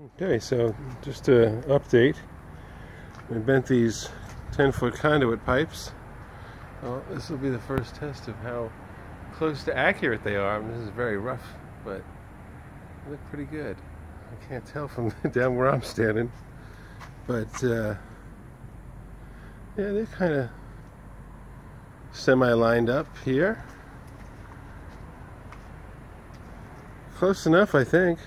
Okay, so just to update, we bent these 10 foot conduit pipes. Well, this will be the first test of how close to accurate they are. I mean, this is very rough, but they look pretty good. I can't tell from down where I'm standing, but uh, yeah, they're kind of semi-lined up here. Close enough, I think.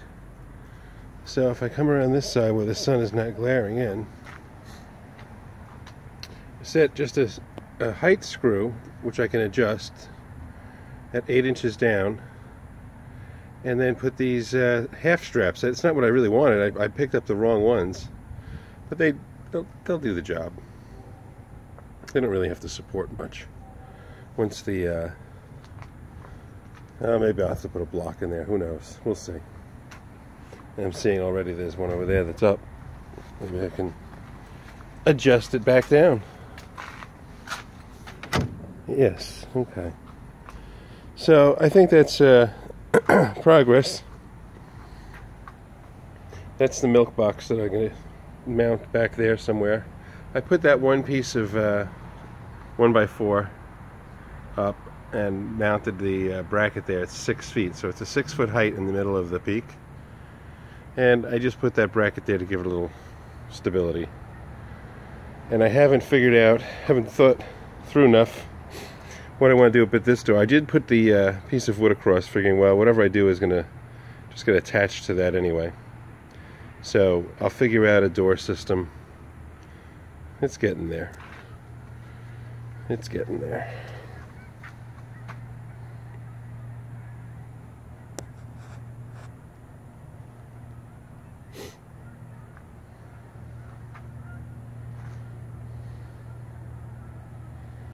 So if I come around this side where the sun is not glaring in, set just a, a height screw, which I can adjust at 8 inches down, and then put these uh, half straps. That's not what I really wanted. I, I picked up the wrong ones, but they they'll, they'll do the job. They don't really have to support much. Once the uh, uh, maybe I'll have to put a block in there. Who knows? We'll see. I'm seeing already there's one over there that's up. Maybe I can adjust it back down. Yes, okay. So I think that's uh, progress. That's the milk box that I'm going to mount back there somewhere. I put that one piece of uh, 1 by 4 up and mounted the uh, bracket there. It's six feet, so it's a six foot height in the middle of the peak. And I just put that bracket there to give it a little stability. And I haven't figured out, haven't thought through enough what I want to do with this door. I did put the uh, piece of wood across, figuring, well, whatever I do is going to just get attached to that anyway. So I'll figure out a door system. It's getting there. It's getting there.